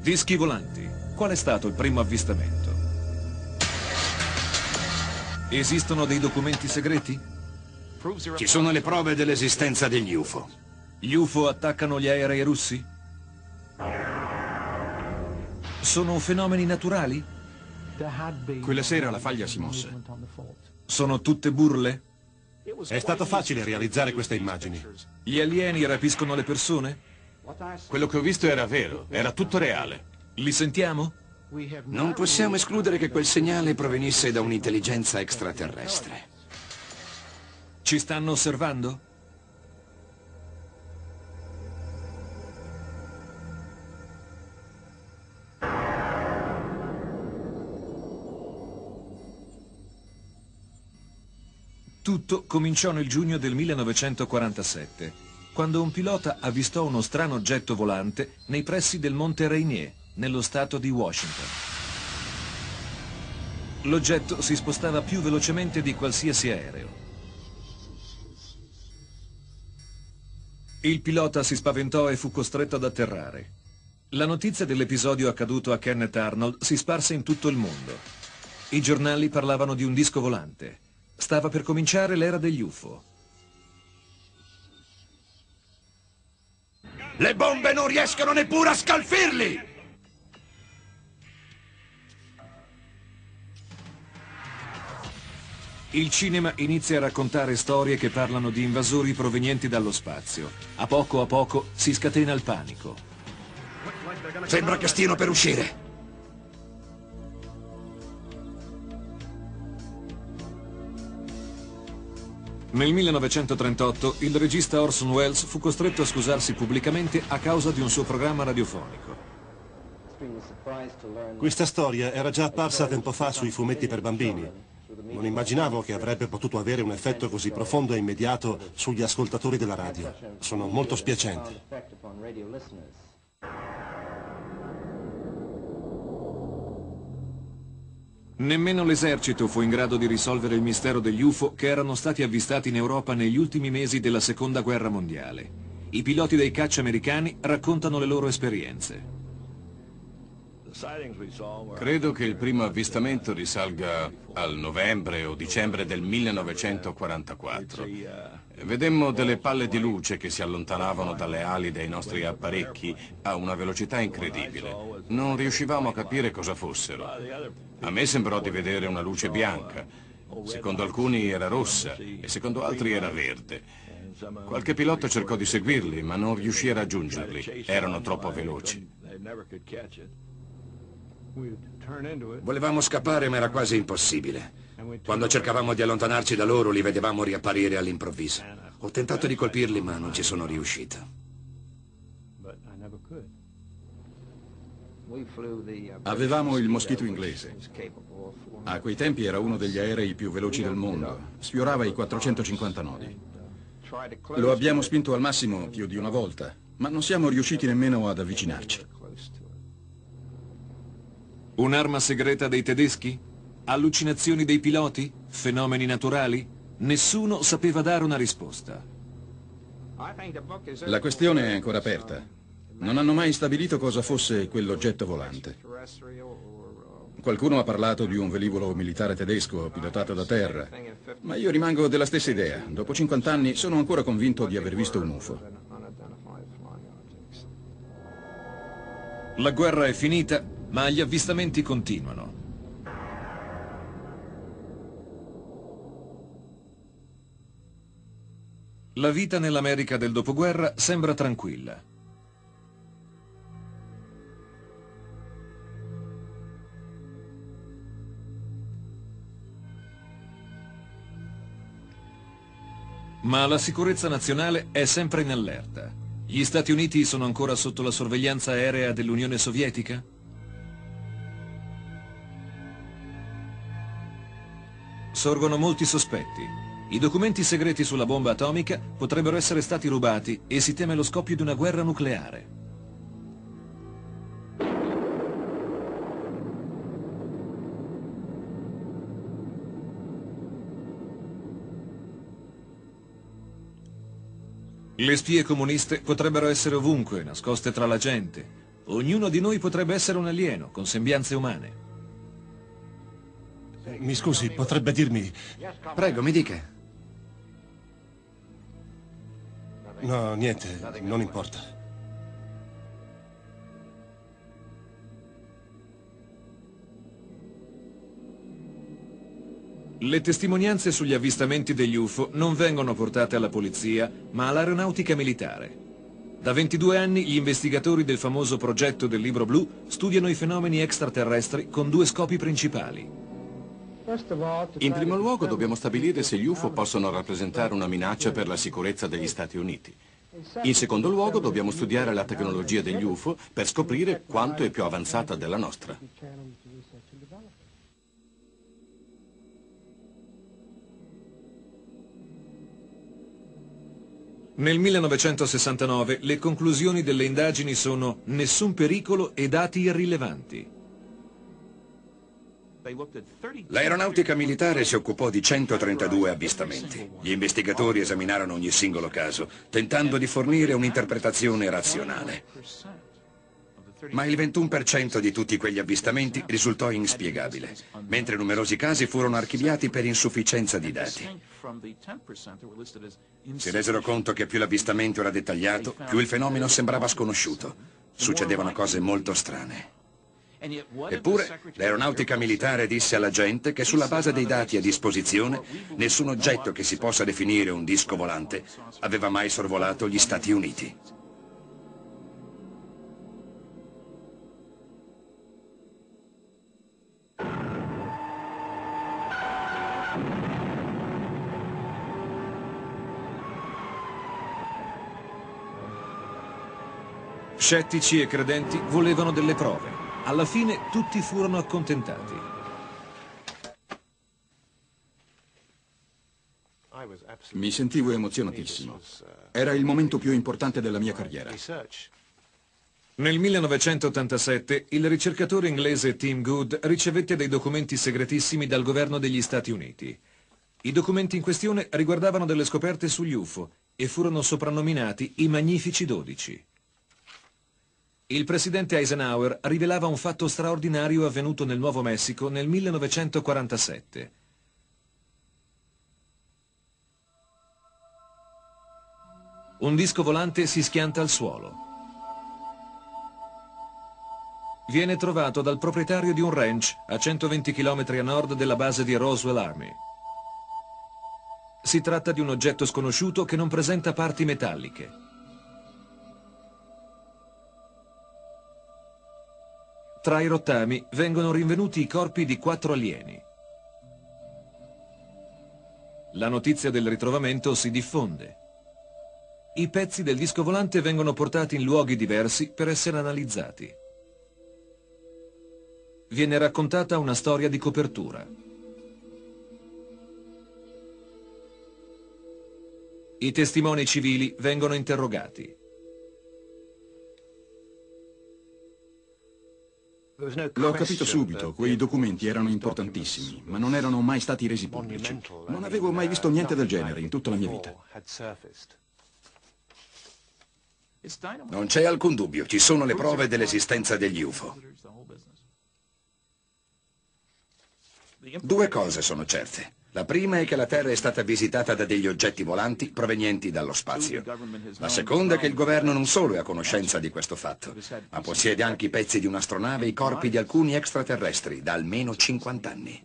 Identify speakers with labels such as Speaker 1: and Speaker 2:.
Speaker 1: Dischi volanti. Qual è stato il primo avvistamento? Esistono dei documenti segreti?
Speaker 2: Ci sono le prove dell'esistenza degli UFO.
Speaker 1: Gli UFO attaccano gli aerei russi? Sono fenomeni naturali?
Speaker 3: Quella sera la faglia si mosse.
Speaker 1: Sono tutte burle?
Speaker 4: È stato facile realizzare queste immagini.
Speaker 1: Gli alieni rapiscono le persone?
Speaker 3: Quello che ho visto era vero, era tutto reale.
Speaker 1: Li sentiamo?
Speaker 2: Non possiamo escludere che quel segnale provenisse da un'intelligenza extraterrestre.
Speaker 1: Ci stanno osservando? Tutto cominciò nel giugno del 1947, quando un pilota avvistò uno strano oggetto volante nei pressi del Monte Rainier, nello stato di Washington. L'oggetto si spostava più velocemente di qualsiasi aereo. Il pilota si spaventò e fu costretto ad atterrare. La notizia dell'episodio accaduto a Kenneth Arnold si sparse in tutto il mondo. I giornali parlavano di un disco volante. Stava per cominciare l'era degli UFO.
Speaker 2: Le bombe non riescono neppure a scalfirli!
Speaker 1: Il cinema inizia a raccontare storie che parlano di invasori provenienti dallo spazio. A poco a poco si scatena il panico.
Speaker 2: Sembra che stiano per uscire.
Speaker 1: Nel 1938 il regista Orson Welles fu costretto a scusarsi pubblicamente a causa di un suo programma radiofonico.
Speaker 4: Questa storia era già apparsa tempo fa sui fumetti per bambini. Non immaginavo che avrebbe potuto avere un effetto così profondo e immediato sugli ascoltatori della radio. Sono molto spiacente.
Speaker 1: Nemmeno l'esercito fu in grado di risolvere il mistero degli UFO che erano stati avvistati in Europa negli ultimi mesi della Seconda Guerra Mondiale. I piloti dei caccia americani raccontano le loro esperienze.
Speaker 3: Credo che il primo avvistamento risalga al novembre o dicembre del 1944. Vedemmo delle palle di luce che si allontanavano dalle ali dei nostri apparecchi a una velocità incredibile. Non riuscivamo a capire cosa fossero. A me sembrò di vedere una luce bianca. Secondo alcuni era rossa e secondo altri era verde. Qualche pilota cercò di seguirli, ma non riuscì a raggiungerli. Erano troppo veloci.
Speaker 2: Volevamo scappare, ma era quasi impossibile. Quando cercavamo di allontanarci da loro, li vedevamo riapparire all'improvviso. Ho tentato di colpirli, ma non ci sono riuscito.
Speaker 5: Avevamo il moschito inglese. A quei tempi era uno degli aerei più veloci del mondo. Sfiorava i 450 nodi. Lo abbiamo spinto al massimo più di una volta, ma non siamo riusciti nemmeno ad avvicinarci.
Speaker 1: Un'arma segreta dei tedeschi? Allucinazioni dei piloti? Fenomeni naturali? Nessuno sapeva dare una risposta.
Speaker 5: La questione è ancora aperta. Non hanno mai stabilito cosa fosse quell'oggetto volante. Qualcuno ha parlato di un velivolo militare tedesco pilotato da terra, ma io rimango della stessa idea. Dopo 50 anni sono ancora convinto di aver visto un UFO.
Speaker 1: La guerra è finita, ma gli avvistamenti continuano. La vita nell'America del dopoguerra sembra tranquilla. Ma la sicurezza nazionale è sempre in allerta. Gli Stati Uniti sono ancora sotto la sorveglianza aerea dell'Unione Sovietica? Sorgono molti sospetti. I documenti segreti sulla bomba atomica potrebbero essere stati rubati e si teme lo scoppio di una guerra nucleare. Le spie comuniste potrebbero essere ovunque, nascoste tra la gente. Ognuno di noi potrebbe essere un alieno, con sembianze umane.
Speaker 4: Mi scusi, potrebbe dirmi...
Speaker 2: Prego, mi dica.
Speaker 4: No, niente, non importa.
Speaker 1: Le testimonianze sugli avvistamenti degli UFO non vengono portate alla polizia, ma all'aeronautica militare. Da 22 anni gli investigatori del famoso progetto del Libro Blu studiano i fenomeni extraterrestri con due scopi principali.
Speaker 3: In primo luogo dobbiamo stabilire se gli UFO possono rappresentare una minaccia per la sicurezza degli Stati Uniti. In secondo luogo dobbiamo studiare la tecnologia degli UFO per scoprire quanto è più avanzata della nostra.
Speaker 1: Nel 1969 le conclusioni delle indagini sono nessun pericolo e dati irrilevanti.
Speaker 2: L'aeronautica militare si occupò di 132 avvistamenti. Gli investigatori esaminarono ogni singolo caso, tentando di fornire un'interpretazione razionale. Ma il 21% di tutti quegli avvistamenti risultò inspiegabile, mentre numerosi casi furono archiviati per insufficienza di dati. Si resero conto che più l'avvistamento era dettagliato, più il fenomeno sembrava sconosciuto. Succedevano cose molto strane. Eppure l'aeronautica militare disse alla gente che sulla base dei dati a disposizione nessun oggetto che si possa definire un disco volante aveva mai sorvolato gli Stati Uniti.
Speaker 1: Scettici e credenti volevano delle prove. Alla fine tutti furono accontentati.
Speaker 5: Mi sentivo emozionatissimo. Era il momento più importante della mia carriera.
Speaker 1: Nel 1987 il ricercatore inglese Tim Good ricevette dei documenti segretissimi dal governo degli Stati Uniti. I documenti in questione riguardavano delle scoperte sugli UFO e furono soprannominati i Magnifici 12. Il presidente Eisenhower rivelava un fatto straordinario avvenuto nel Nuovo Messico nel 1947. Un disco volante si schianta al suolo. Viene trovato dal proprietario di un ranch a 120 km a nord della base di Roswell Army. Si tratta di un oggetto sconosciuto che non presenta parti metalliche. Tra i rottami vengono rinvenuti i corpi di quattro alieni. La notizia del ritrovamento si diffonde. I pezzi del disco volante vengono portati in luoghi diversi per essere analizzati. Viene raccontata una storia di copertura. I testimoni civili vengono interrogati.
Speaker 5: L'ho capito subito, quei documenti erano importantissimi, ma non erano mai stati resi pubblici. Non avevo mai visto niente del genere in tutta la mia vita.
Speaker 2: Non c'è alcun dubbio, ci sono le prove dell'esistenza degli UFO. Due cose sono certe. La prima è che la Terra è stata visitata da degli oggetti volanti provenienti dallo spazio. La seconda è che il governo non solo è a conoscenza di questo fatto, ma possiede anche i pezzi di un'astronave e i corpi di alcuni extraterrestri da almeno 50 anni.